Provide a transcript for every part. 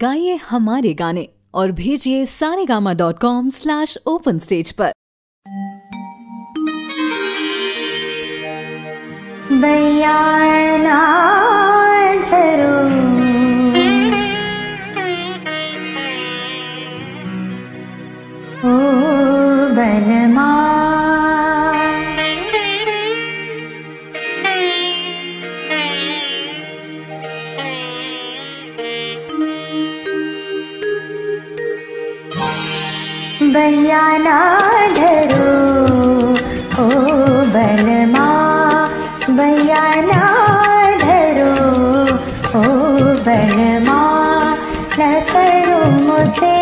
गाइए हमारे गाने और भेजिए Saregama dot com slash open stage पर ओ बलम भा ध ओ बलमा बैना धरु ओबलमा नो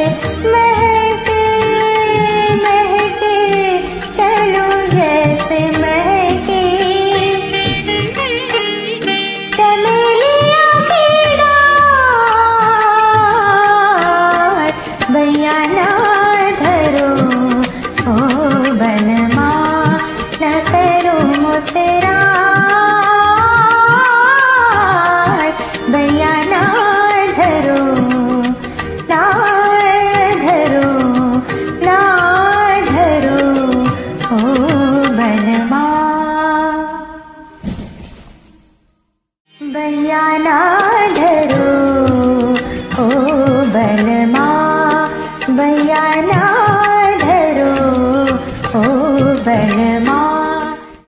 fix. bella